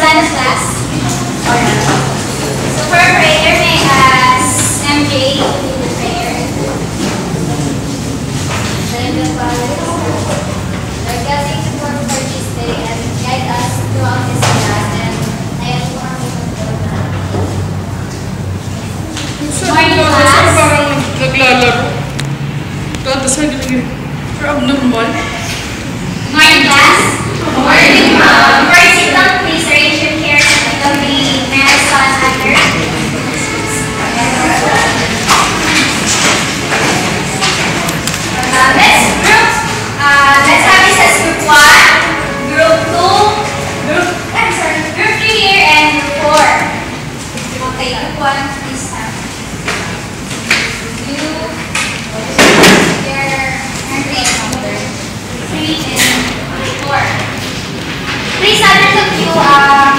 of class. So for our prayer, may I ask MJ the prayer. Then the Father, Lord God, thank you for this day and guide us throughout this class and I am for Saan Morning, ba? class. Parang naglalaro? Tapos hindi nag Pero abnormal. Morning, class. Morning. Before Group one, please have. You, your, and three, three and four. Please under the queue, um,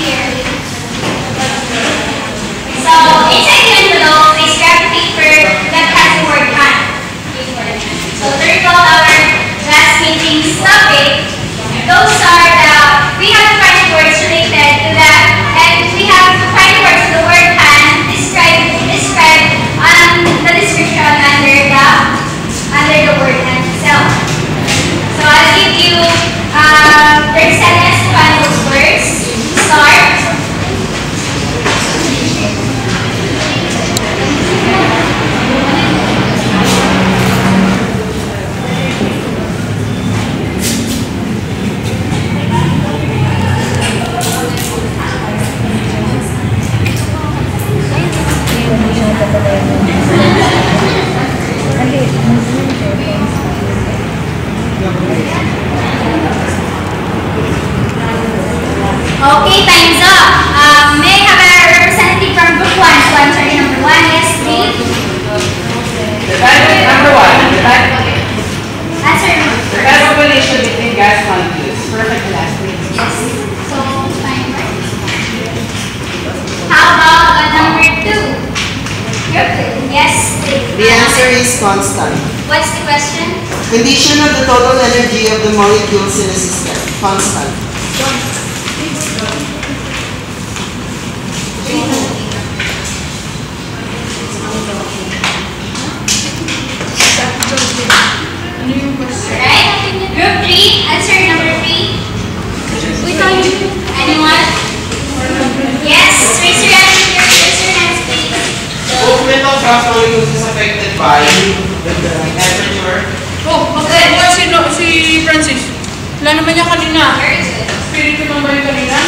here. So, that. So, you our topic. Those are energy of the molecules in a system. Constant. Ano yung question? Alright. Group three. Answer number three. Anyone? Yes. Raise your hand. Raise your hands, please. Movement of gas molecules is affected by temperature. Oh, magkakawa si, no, si Francis. Naman niya kanina. Very good. Spirito ng balik kanina.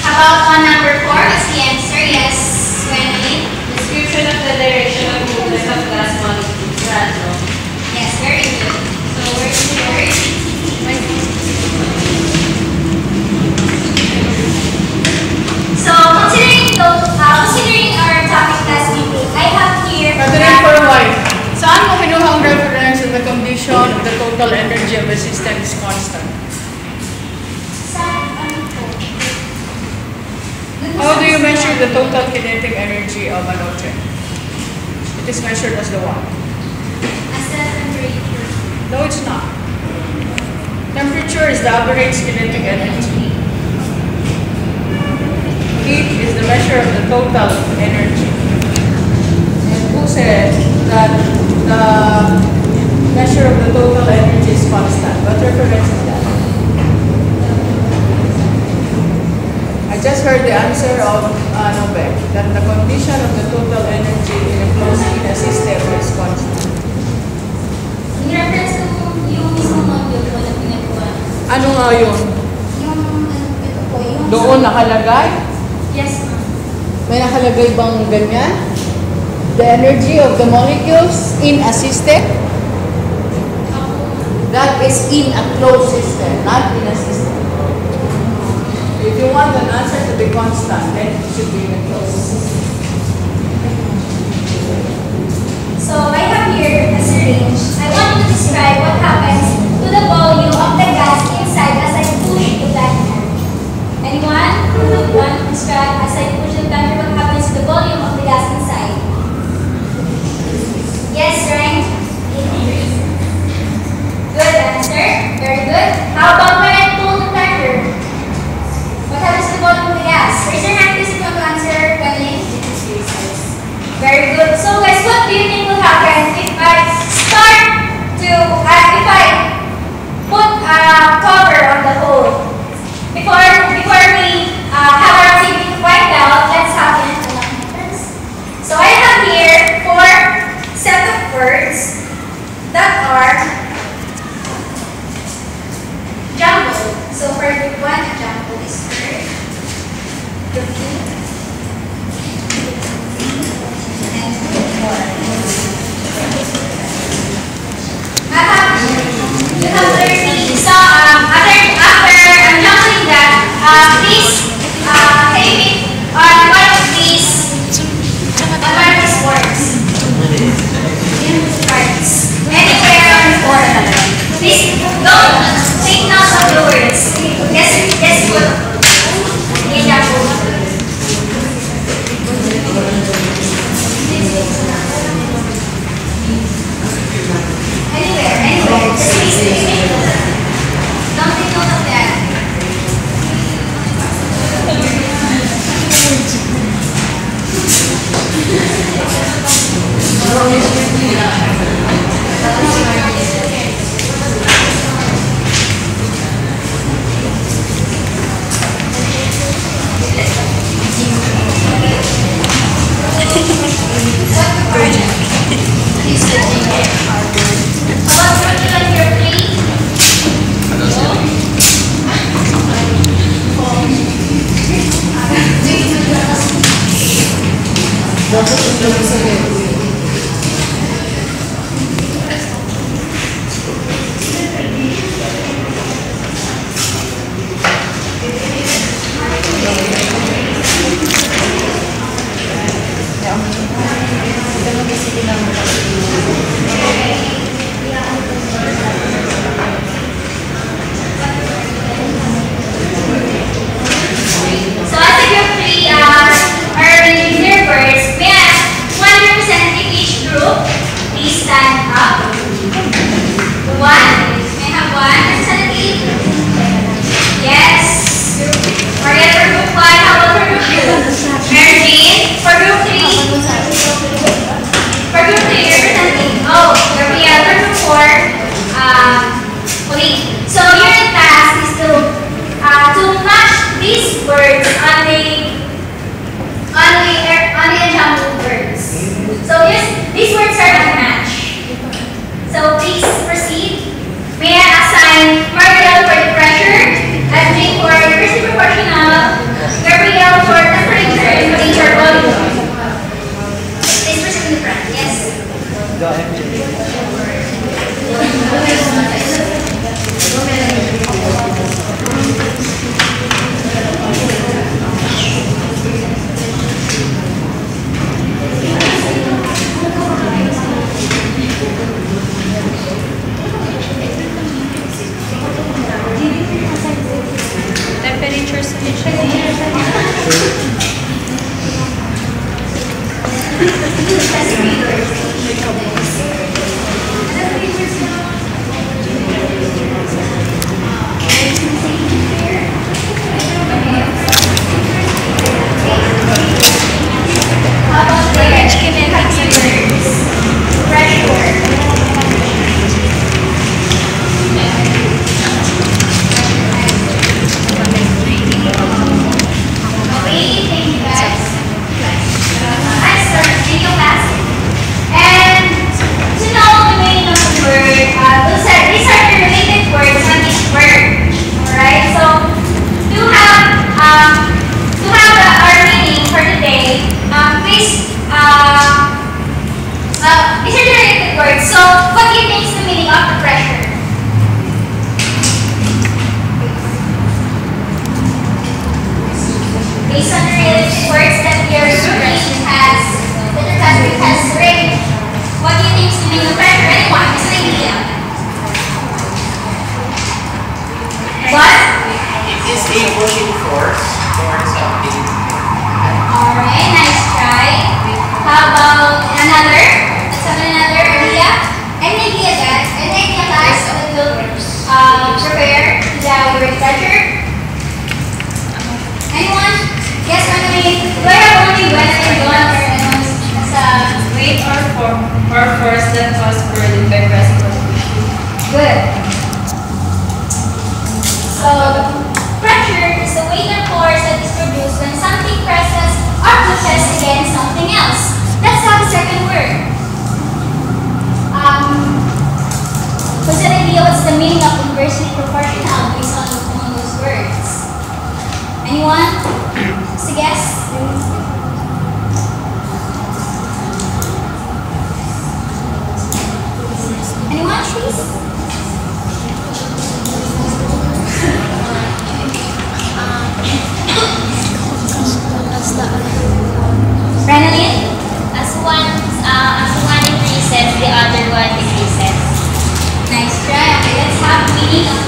How about on number four? What's the answer? Yes. Wendy? Description of the direction of movement of gas molecules. Yes, very good. So the word? So considering those, uh, considering our topic last meeting, I have here. Considering for while. Saan mo kinuha ang reference of the condition of the total energy of a system is constant? How do you measure the total kinetic energy of an object? It is measured as the what? As the temperature. No, it's not. Temperature is the average kinetic energy. Heat is the measure of the total energy. And who said that the measure of the total energy is constant? What reference is that? Just heard the answer of uh, Nobel, that the condition of the total energy in a closed in a system is constant. In reference to yung mismo module po na pinagawa. Ano nga yun? Yung ito po, yung... Doon nakalagay? Yes, ma'am. May nakalagay bang ganyan? The energy of the molecules in a system? That is in a closed system, not in a system. Want an answer to be constant, then it should be in a. So I have here a syringe. I want to describe what happens to the volume of the gas inside as I push the bladder. Anyone who want to describe as I push the bladder what happens to the volume of the gas inside? Yes, right? Good answer. Very good. How about when I or form or force that cause burden by on Good. So, pressure is the weight or force that is produced when something presses or pushes against something else. Let's have a second word. Um, what's an idea what's the meaning of inversely proportional based on those words? Anyone? Just a guess? Anyone, please? Renalyn? As one, uh, as one increases, the other one decreases. Nice try. Let's have meaning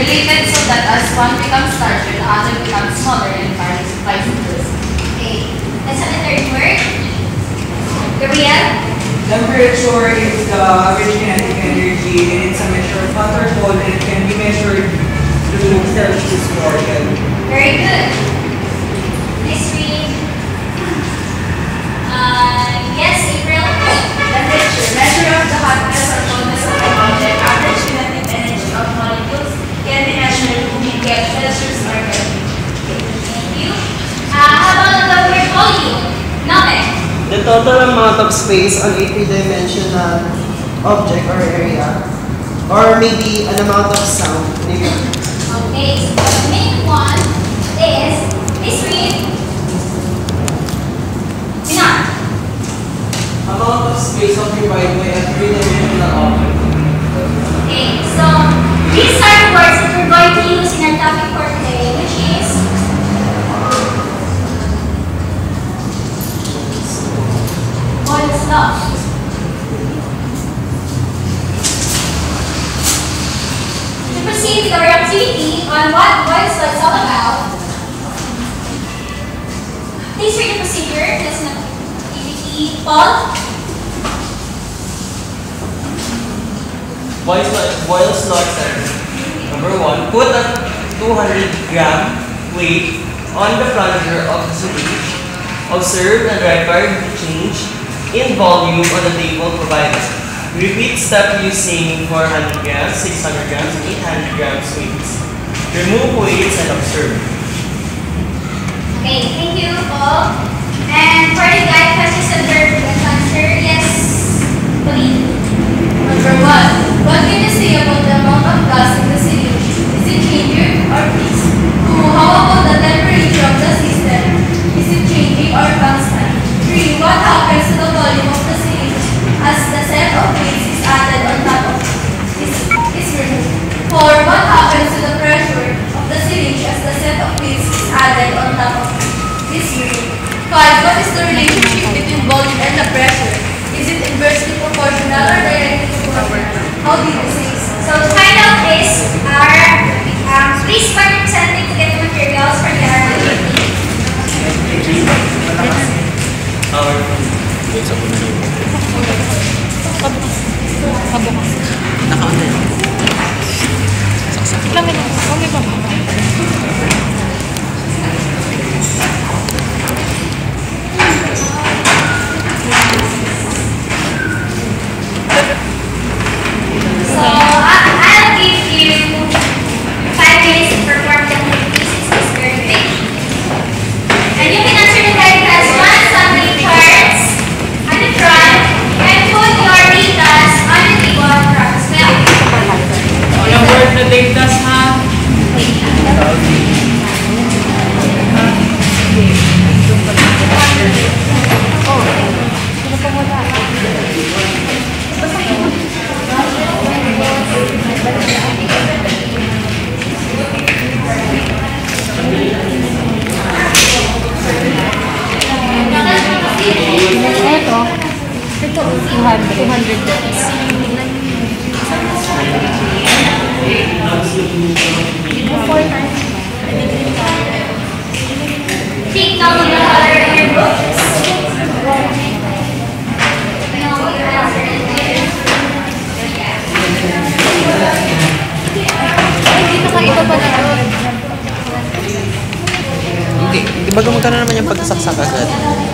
Related so that as one becomes larger, the other becomes smaller and vice vice versa. Okay, let's have the third word. Gabriel? Temperature is the average kinetic energy and it's a measure of hot or cold and it can be measured through Celsius or Kelvin. Very good. Please read. Uh, yes, April? Temperature, measure of the hotness or coldness of an object. Average kinetic energy of molecules can be measured in Celsius or Kelvin. Thank you. Uh, how about the word volume? Nothing. The total amount of space on a three-dimensional uh, object or area, or maybe an amount of sound. Maybe. Okay, so the main one is, please read. Pinar. Amount of space occupied by a three-dimensional object. Okay, so these are the words that we're going to use in our topic for Boyle's law. To proceed with our activity on what law is all about, please read the procedure. That's an activity. Paul? Boyle's law, Boyle's number one, put a 200 gram weight on the plunger of the syringe. Observe the the change in volume on the table provided. Repeat step using 400 grams, 600 grams, and 800 grams weights. Remove weights and observe. Okay, thank you all. And for the guide questions and answer, yes, Pauline. Number one, what can you say about the amount of gas in the syringe? Is it changing or fixed? Two, how about the temperature of the system? Is it changing or constant? Three, what happens to the volume of the syringe as the set of weights is added on top of is, is removed? Four, what happens to the pressure of the syringe as the set of weights is added on top of is removed? Five, what is the relationship between volume and the pressure? Is it inversely proportional or directly proportional? How do you say so? So to find out this, our um, please find presenting to get the materials for the oral activity. Our So I, I'll give you five minutes to perform the Kumbaga magkano naman yung pagkasaksak agad.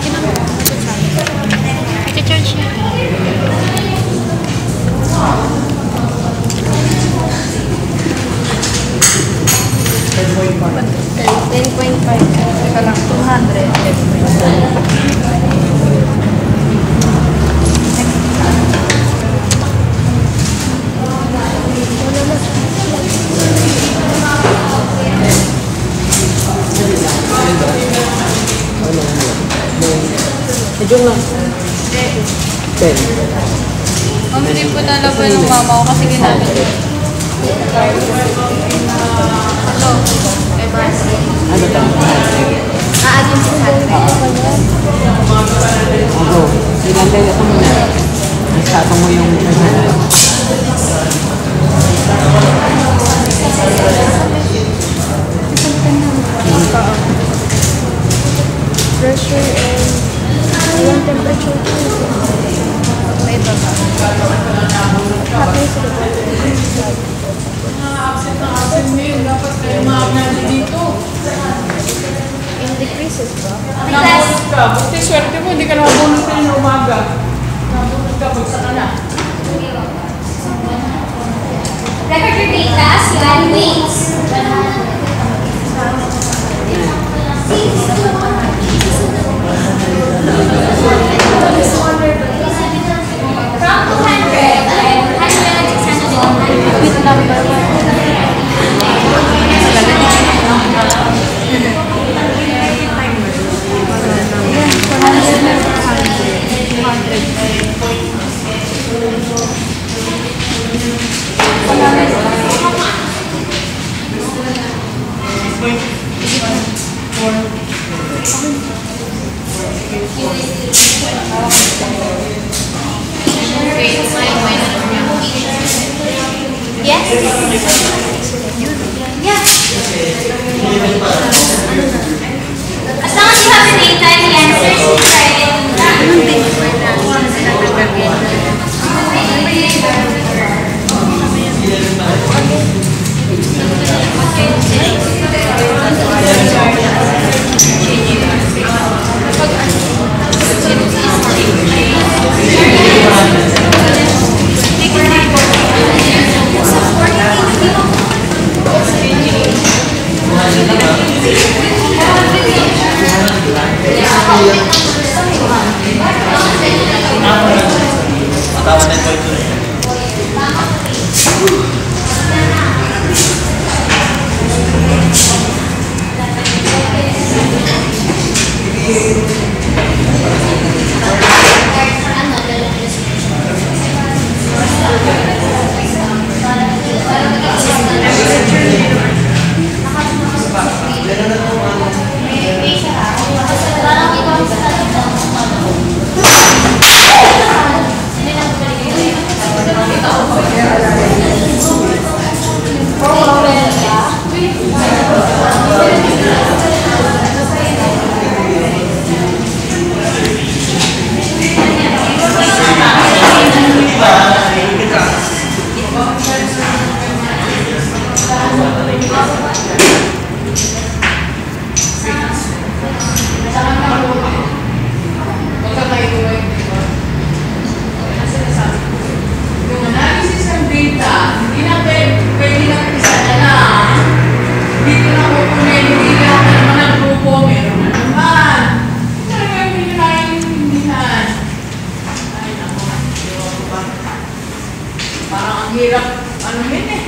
hirap ano yun eh.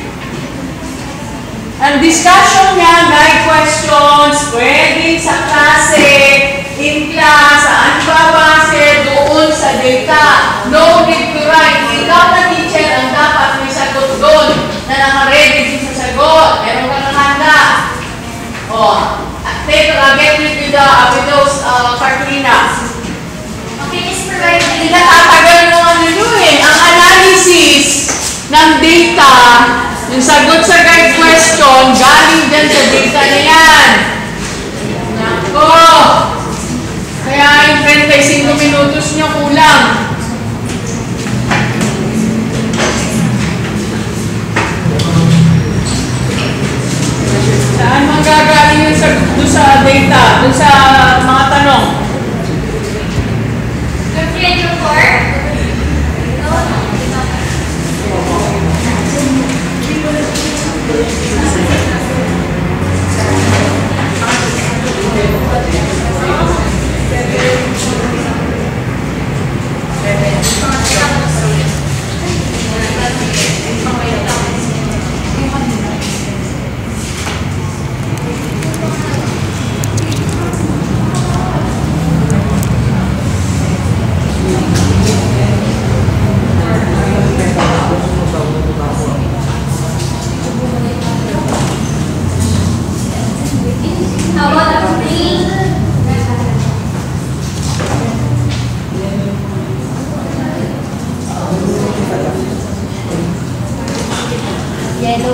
Ang discussion niya, guide questions, pwede sa klase, in class, saan ba doon sa data. No need to write. Ikaw na teacher ang dapat may sagot doon na nakaready sa sagot. Meron ka na handa. Oh, take a get rid of the, uh, with those uh, Katrina. Okay, Mr. Right. Hindi na tatagal mo ano yun. Eh. Ang analysis ng data, yung sagot sa guide question, galing dyan sa data na yan. Nako! Kaya yung 35 minutos nyo kulang. Saan manggagaling yun sa, dun sa data? Dun sa Yaitu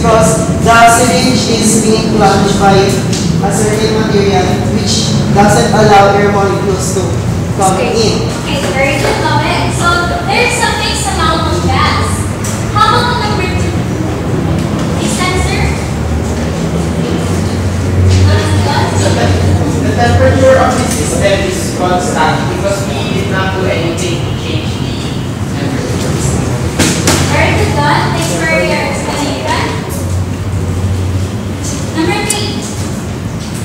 because the syringe is being plunged by a certain material which doesn't allow air molecules to come okay. in. Okay, very good comment. So there's a fixed amount of gas. How about the number two? Is that? The temperature of the system is constant because we did not do anything to change the temperature. Very good, God. Thanks for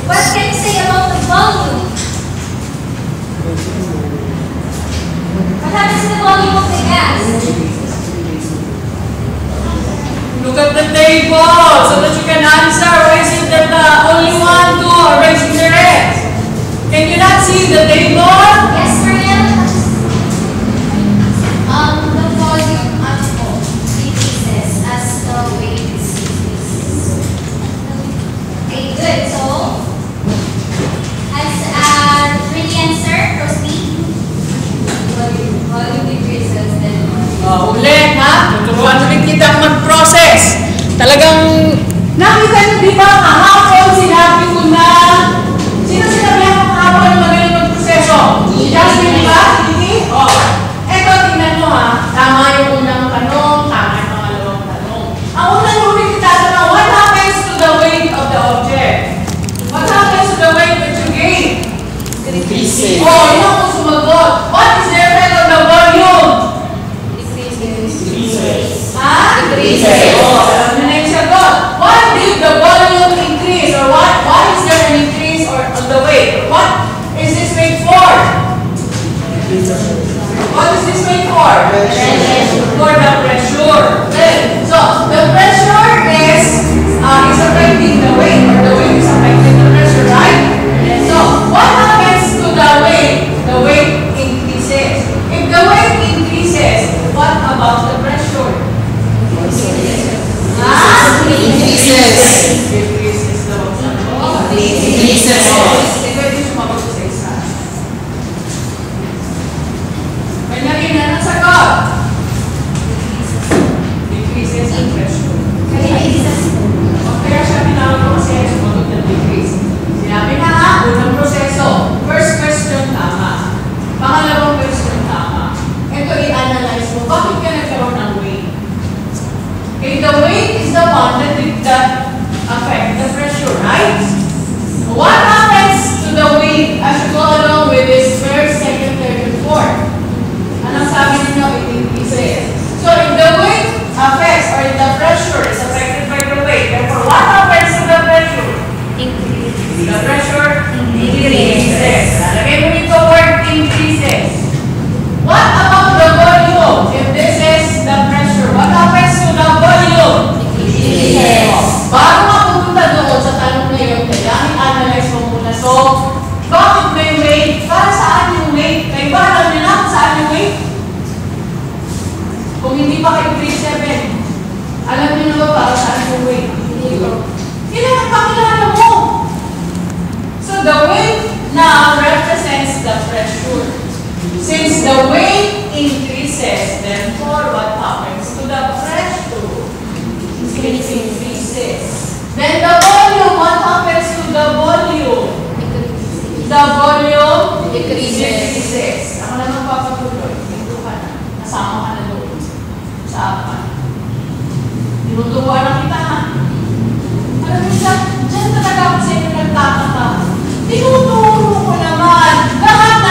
What can you say about the volume? What happens to the volume of the gas? Look at the table so that you can answer. Why is it that the only one, two, or Bakit may weight? Para saan yung weight? Ay, para alam niyo na saan yung weight? Kung hindi pa kayo grade 7, alam niyo na ba para saan yung weight? Hindi ko. Pakilala mo. So, the weight now represents the pressure. Since the weight increases, therefore, what happens to the pressure? It increases. Then the The volume decreases. decreases. Ako na. Dito ka na. Nasama ka na doon. Sa apat. Tinutuwa na kita ha. Alam mo siya, dyan talaga ako sa inyo nagtataka. Tinuturo ko naman. Lahat